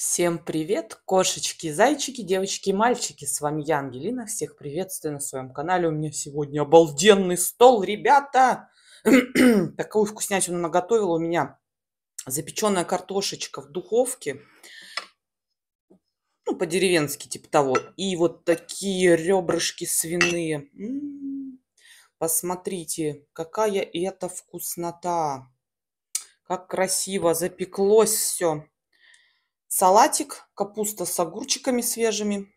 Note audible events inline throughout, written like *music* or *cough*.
Всем привет, кошечки, зайчики, девочки и мальчики. С вами я, Ангелина. Всех приветствую на своем канале. У меня сегодня обалденный стол, ребята. *clears throat* Такую вкуснятину наготовила у меня. Запеченная картошечка в духовке. Ну, по-деревенски, типа того. И вот такие ребрышки свиные. М-м-м. Посмотрите, какая это вкуснота. Как красиво запеклось все салатик, капуста с огурчиками свежими.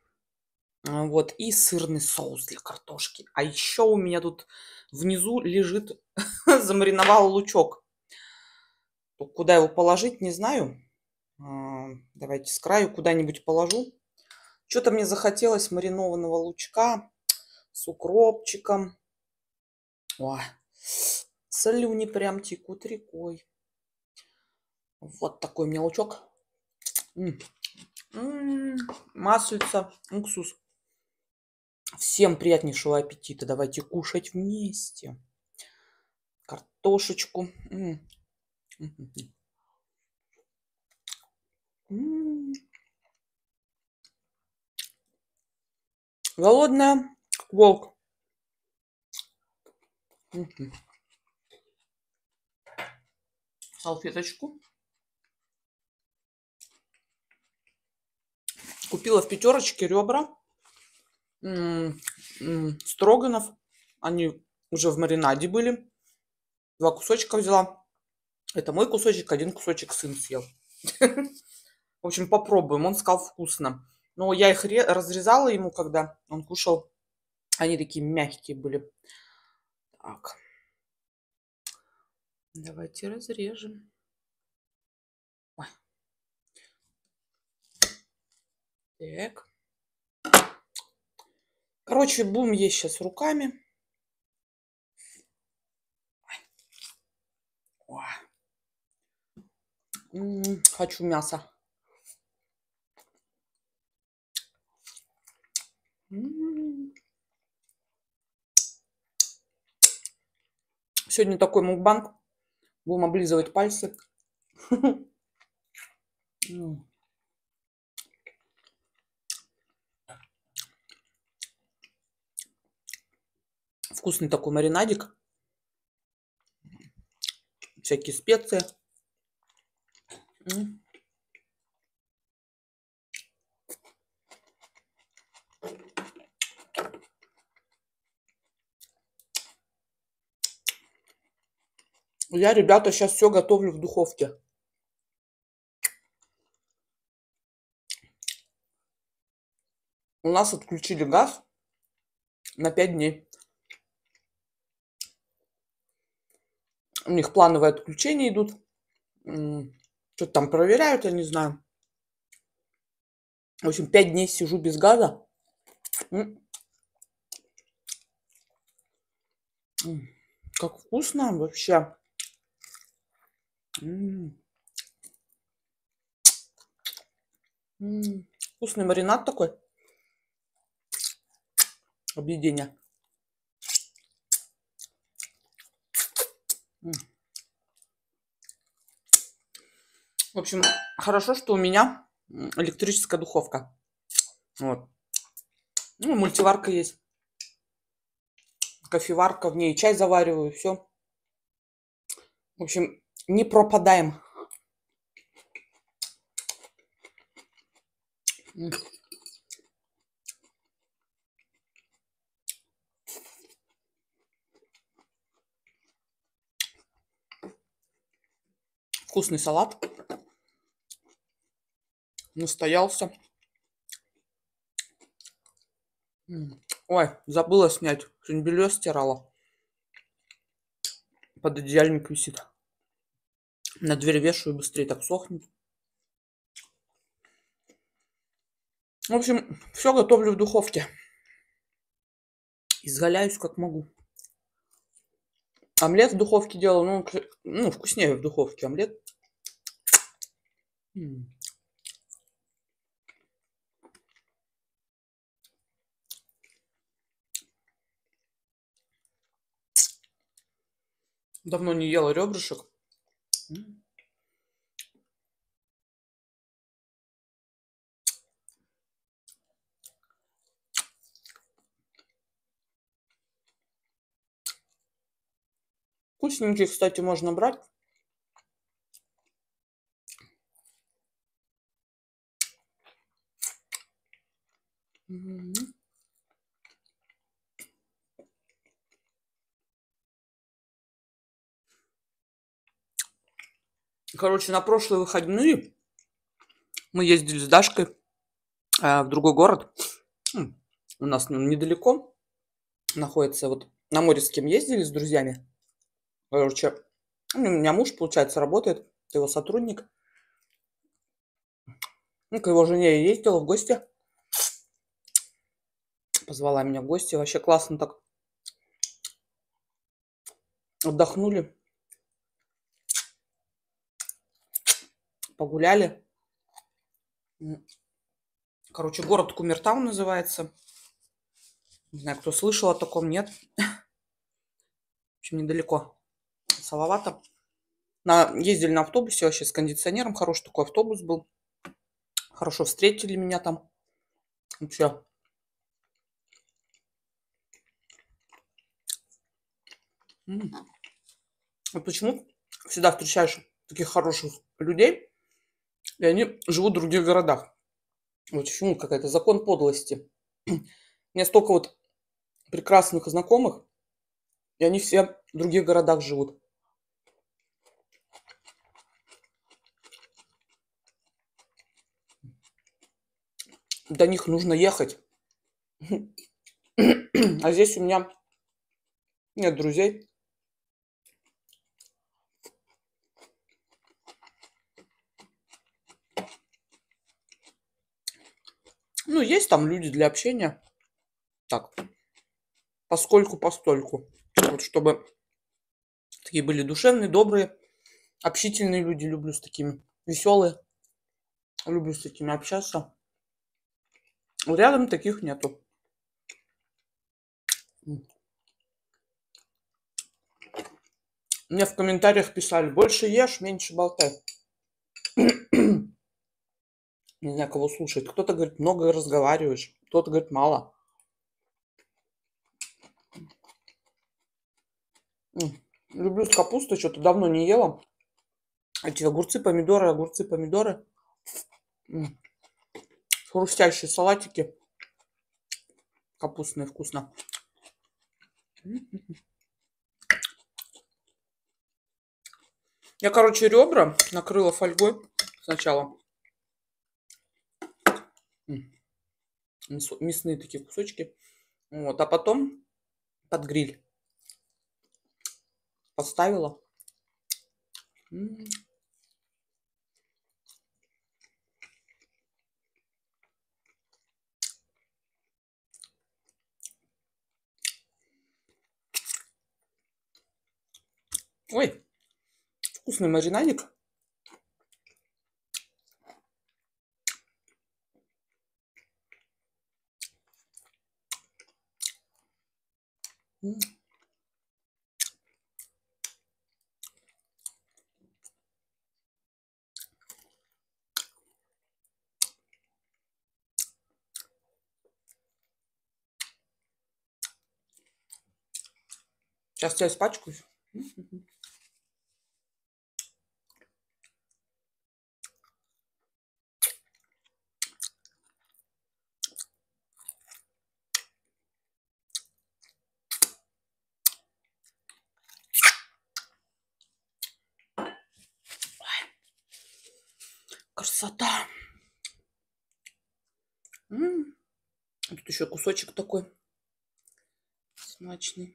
А, вот, и сырный соус для картошки. А еще у меня тут внизу лежит, *laughs* замариновал лучок. Куда его положить, не знаю. А, давайте с краю куда-нибудь положу. Что-то мне захотелось маринованного лучка с укропчиком. Ой, слюни прям текут рекой. Вот такой у меня лучок. Маслица, уксус. Всем приятнейшего аппетита. Давайте кушать вместе. Картошечку. Голодная, волк. Салфеточку. Купила в пятерочке ребра. Строганов. Они уже в маринаде были. Два кусочка взяла. Это мой кусочек, один кусочек сын съел. *laughs* В общем, попробуем. Он сказал вкусно. Но я их разрезала ему, когда он кушал. Они такие мягкие были. Так. Давайте разрежем. Так. Короче, будем есть сейчас руками. Ой. М -м, хочу мясо. Сегодня такой мукбанг. Будем облизывать пальцы. *laughs* Вкусный такой маринадик. Всякие специи. Я, ребята, сейчас все готовлю в духовке. У нас отключили газ на 5 дней. У них плановые отключения идут. Что-то там проверяют, я не знаю. В общем, пять дней сижу без газа. Как вкусно вообще. Вкусный маринад такой. Объедение. В общем, хорошо, что у меня электрическая духовка. Вот. Ну, мультиварка есть. Кофеварка, в ней чай завариваю, все. В общем, не пропадаем. Вкусный салат. Настоялся. Ой, забыла снять. Сегодня стирала. Под одеяльник висит. На дверь вешаю, быстрее так сохнет. В общем, все готовлю в духовке. Изгаляюсь как могу. Омлет в духовке делал, ну, ну вкуснее в духовке омлет. Давно не ела ребрышек. Вкусненькие, кстати, можно брать. Короче, на прошлые выходные мы ездили с Дашкой а, в другой город. М, У нас ну, недалеко находится. Вот на море с кем ездили с друзьями. Короче, ну, у меня муж, получается, работает, его сотрудник. Ну, к его жене я ездила в гости. Позвала меня в гости. Вообще классно так отдохнули, погуляли. Короче, город Кумертау называется. Не знаю, кто слышал о таком, нет. *laughs* В общем, недалеко. Салавата. На, ездили на автобусе вообще с кондиционером. Хороший такой автобус был. Хорошо встретили меня там. Вообще. М. Вот почему всегда встречаешь таких хороших людей, и они живут в других городах. Вот почему какая-то закон подлости. У меня столько вот прекрасных знакомых, и они все в других городах живут. До них нужно ехать. А здесь у меня нет друзей. Ну, есть там люди для общения. Так, поскольку постольку. Вот чтобы такие были душевные, добрые, общительные люди. Люблю с такими. Веселые. Люблю с такими общаться. Рядом таких нету. Мне в комментариях писали, больше ешь, меньше болтай. Не знаю, кого слушать. Кто-то говорит, много разговариваешь, кто-то говорит, мало. Люблю с капустой, что-то давно не ела. Эти огурцы, помидоры, огурцы, помидоры. М, Хрустящие салатики. Капустные, вкусно. М. Я, короче, ребра накрыла фольгой сначала. М, Мясные такие кусочки. Вот, а потом под гриль поставила. М, Ой, вкусный маринадик. Сейчас я испачкаюсь. М, Красота. М, Тут еще кусочек такой смачный.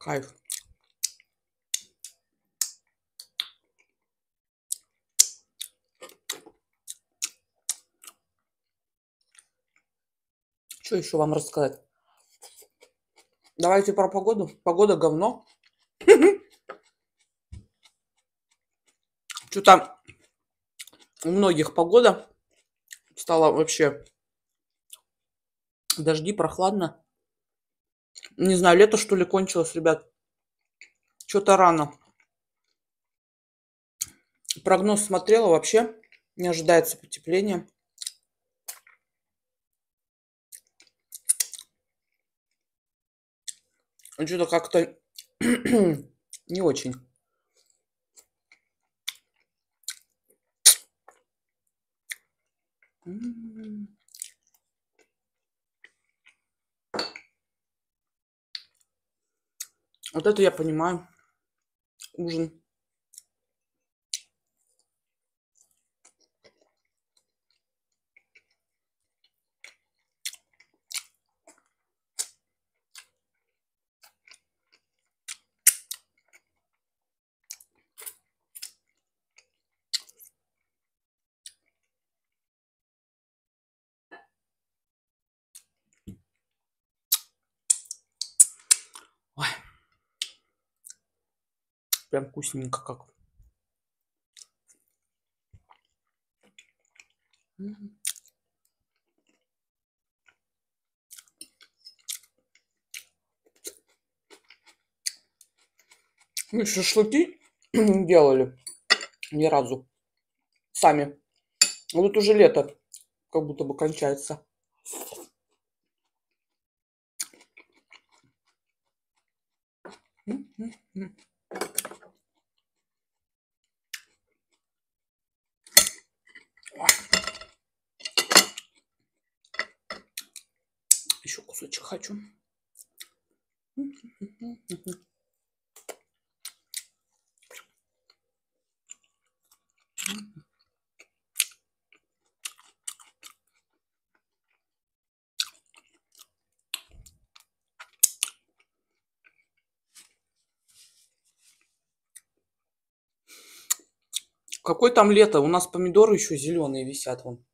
Кайф. Что еще вам рассказать? Давайте про погоду. Погода говно. *laughs* Что-то у многих погода стала вообще дожди, прохладно. Не знаю, лето что ли кончилось, ребят. Что-то рано. Прогноз смотрела вообще. Не ожидается потепления. Что-то как-то *clears throat* не очень. Вот это я понимаю. Ужин. Ой. Прям вкусненько как. Мы шашлыки делали ни разу сами. Вот уже лето как будто бы кончается. М, м, м. Ой. Еще кусочек хочу. М, Какое там лето? У нас помидоры еще зеленые висят вон.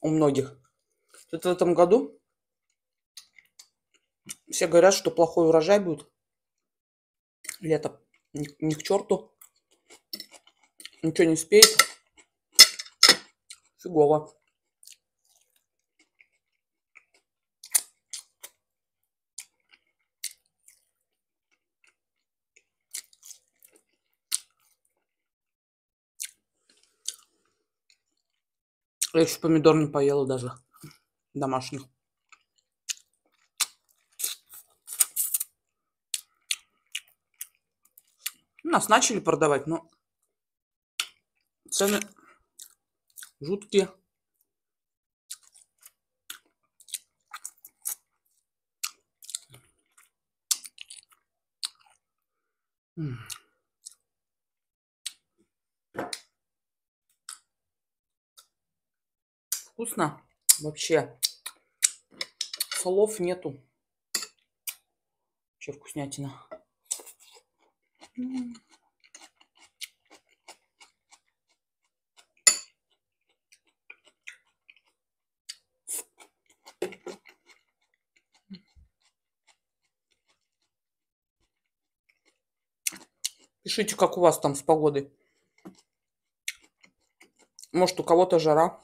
У многих. Что-то в этом году все говорят, что плохой урожай будет. Лето ни, ни к черту. Ничего не успеет. Фигово. Я еще помидор не поела даже. Домашних. Нас начали продавать, но цены жуткие. М. Вкусно. Вообще. Слов нету. Вообще вкуснятина. Пишите, как у вас там с погодой. Может, у кого-то жара.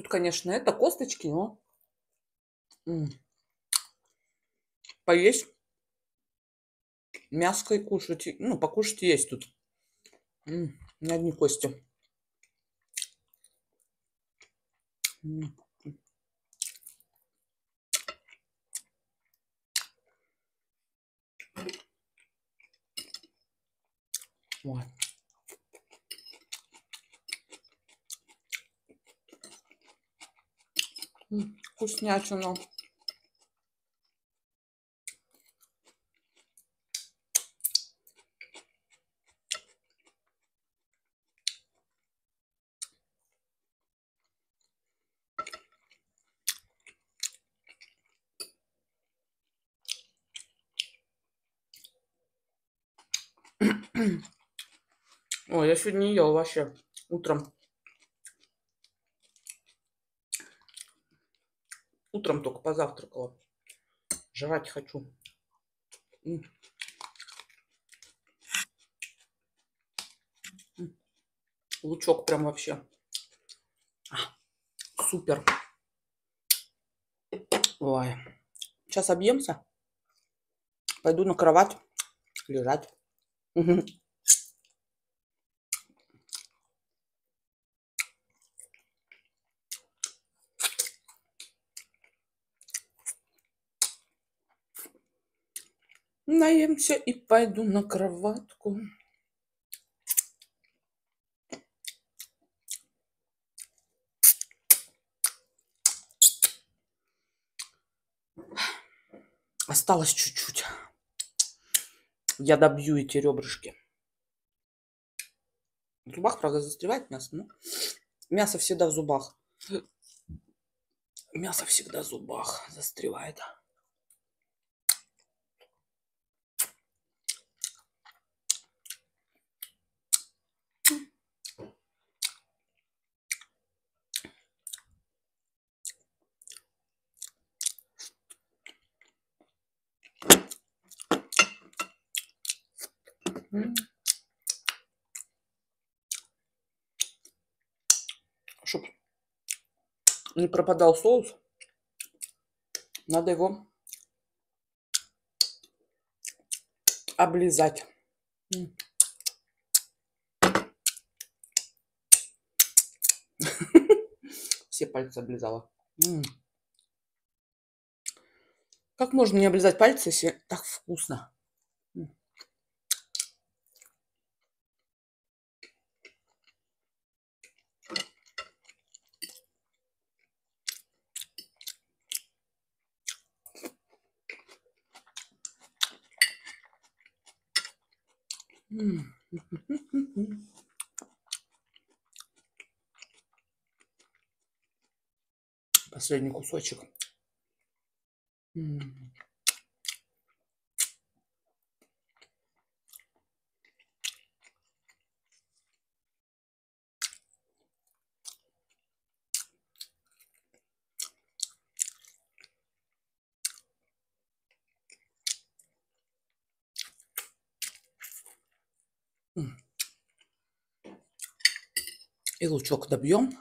Тут, конечно, это косточки, но поесть мяско и кушать. Ну, покушать есть тут. Не одни кости. М, Ой. М, Вкуснятина. Ой, я сегодня не ел вообще. Утром. Утром только позавтракала. Жрать хочу. Лучок прям вообще. Супер. Ой. Сейчас объемся. Пойду на кровать лежать. Наемся и пойду на кроватку. Осталось чуть-чуть. Я добью эти ребрышки. В зубах, правда, застревает мясо, но мясо всегда в зубах. Мясо всегда в зубах застревает. Чтоб не пропадал соус, надо его облизать. *laughs* Все пальцы облизала. Как можно не облизать пальцы, если так вкусно? Последний кусочек. И лучок добьем.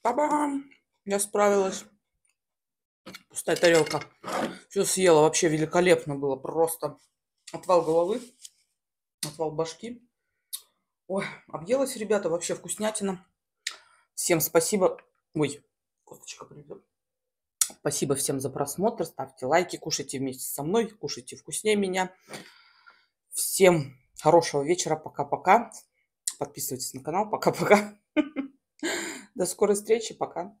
Та-бам! Я справилась. Пустая тарелка. Все съела. Вообще великолепно было. Просто отвал головы, отвал башки. Ой, объелась, ребята. Вообще вкуснятина. Всем спасибо. Ой, косточка придет. Спасибо всем за просмотр. Ставьте лайки, кушайте вместе со мной, кушайте вкуснее меня. Всем хорошего вечера. Пока-пока. Подписывайтесь на канал. Пока-пока. *laughs* До скорой встречи. Пока.